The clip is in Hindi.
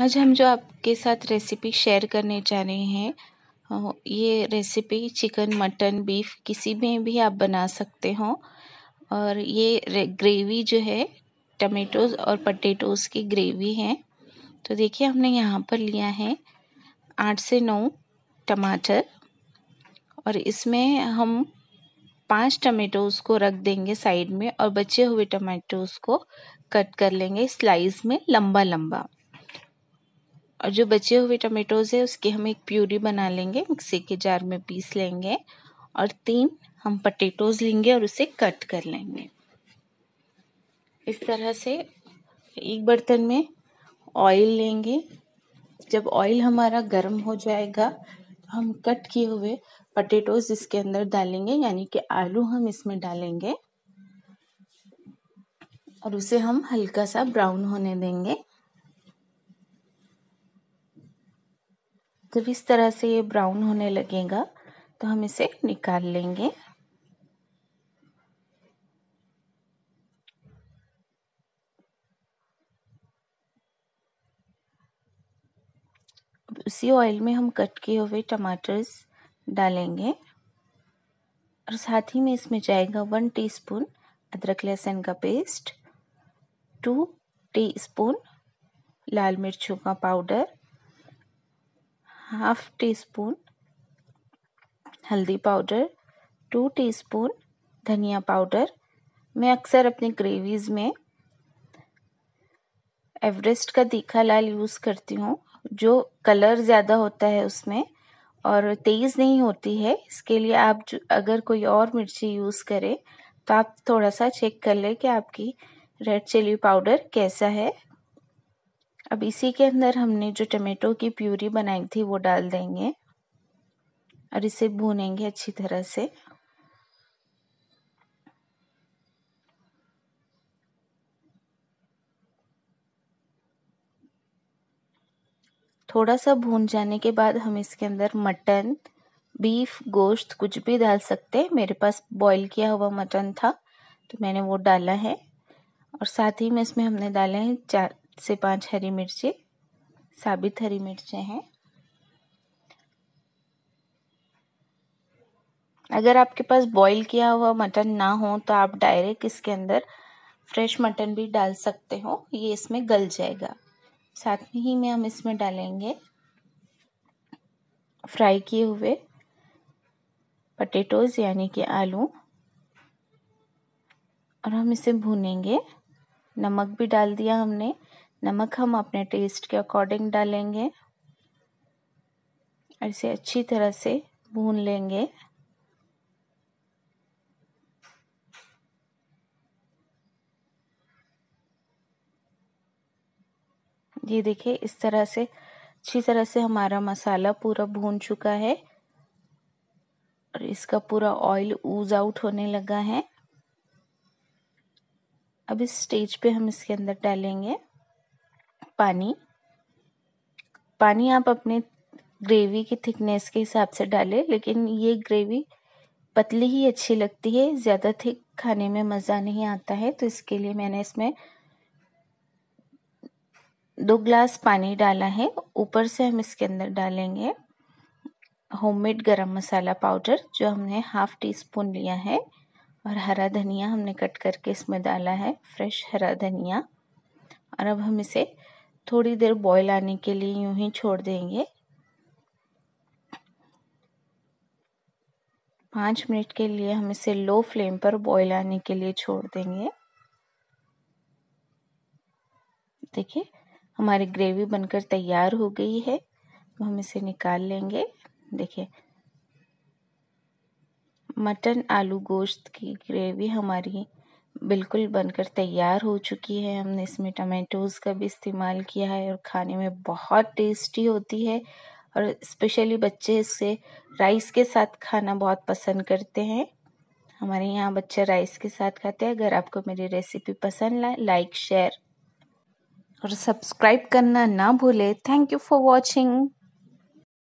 आज हम जो आपके साथ रेसिपी शेयर करने जा रहे हैं ये रेसिपी चिकन मटन बीफ किसी में भी आप बना सकते हो। और ये ग्रेवी जो है टमेटोज़ और पटेटोज़ की ग्रेवी है। तो देखिए, हमने यहाँ पर लिया है आठ से नौ टमाटर। और इसमें हम पाँच टमेटोज़ को रख देंगे साइड में और बचे हुए टमाटोज़ को कट कर लेंगे स्लाइस में लंबा लंबा और जो बचे हुए टमेटोज़ है, उसकी हम एक प्यूरी बना लेंगे, मिक्सी के जार में पीस लेंगे और तीन हम पटेटोज़ लेंगे और उसे कट कर लेंगे। इस तरह से एक बर्तन में ऑयल लेंगे। जब ऑयल हमारा गर्म हो जाएगा तो हम कट किए हुए पटेटोज इसके अंदर डालेंगे, यानी कि आलू हम इसमें डालेंगे और उसे हम हल्का सा ब्राउन होने देंगे। जब इस तरह से ये ब्राउन होने लगेगा तो हम इसे निकाल लेंगे। उसी ऑयल में हम कट किए हुए टमाटर्स डालेंगे। और साथ ही में इसमें जाएगा वन टीस्पून अदरक लहसुन का पेस्ट टू टीस्पून लाल मिर्चों का पाउडर हाफ़ टी स्पून हल्दी पाउडर, टू टीस्पून धनिया पाउडर। मैं अक्सर अपनी ग्रेवीज़ में एवरेस्ट का तीखा लाल यूज़ करती हूँ, जो कलर ज़्यादा होता है उसमें और तेज़ नहीं होती है। इसके लिए आप जो, अगर कोई और मिर्ची यूज़ करें तो आप थोड़ा सा चेक कर लें कि आपकी रेड चिली पाउडर कैसा है। अब इसी के अंदर हमने जो टमेटो की प्यूरी बनाई थी, वो डाल देंगे और इसे भूनेंगे अच्छी तरह से। थोड़ा सा भून जाने के बाद हम इसके अंदर मटन, बीफ, गोश्त कुछ भी डाल सकते हैं। मेरे पास बॉईल किया हुआ मटन था तो मैंने वो डाला है। और साथ ही में इसमें हमने डाले हैं चार से पाँच हरी मिर्ची, साबित हरी मिर्चें हैं। अगर आपके पास बॉईल किया हुआ मटन ना हो तो आप डायरेक्ट इसके अंदर फ्रेश मटन भी डाल सकते हो। ये इसमें गल जाएगा। साथ में ही में हम इसमें डालेंगे फ्राई किए हुए पटेटोज यानी कि आलू। और हम इसे भूनेंगे। नमक भी डाल दिया हमने। नमक हम अपने टेस्ट के अकॉर्डिंग डालेंगे। इसे अच्छी तरह से भून लेंगे। ये देखिए, इस तरह से, अच्छी तरह से हमारा मसाला पूरा भून चुका है। और इसका पूरा ऑयल ऊज आउट होने लगा है। अब इस स्टेज पे हम इसके अंदर डालेंगे पानी। पानी आप अपने ग्रेवी की थिकनेस के हिसाब से डालें, लेकिन ये ग्रेवी पतली ही अच्छी लगती है, ज़्यादा थिक खाने में मज़ा नहीं आता है। तो इसके लिए मैंने इसमें दो ग्लास पानी डाला है। ऊपर से हम इसके अंदर डालेंगे होममेड गरम मसाला पाउडर जो हमने हाफ़ टी स्पून लिया है। और हरा धनिया हमने कट करके इसमें डाला है फ्रेश हरा धनिया। और अब हम इसे थोड़ी देर बॉईल आने के लिए यूँ ही छोड़ देंगे। पाँच मिनट के लिए हम इसे लो फ्लेम पर बॉईल आने के लिए छोड़ देंगे। देखिए, हमारी ग्रेवी बनकर तैयार हो गई है। हम इसे निकाल लेंगे। देखिए मटन आलू गोश्त की ग्रेवी हमारी बिल्कुल बनकर तैयार हो चुकी है। हमने इसमें टमाटोज़ का भी इस्तेमाल किया है और खाने में बहुत टेस्टी होती है और स्पेशली बच्चे इसे राइस के साथ खाना बहुत पसंद करते हैं। हमारे यहाँ बच्चे राइस के साथ खाते हैं। अगर आपको मेरी रेसिपी पसंद आए लाइक शेयर और सब्सक्राइब करना ना भूले। Thank you for watching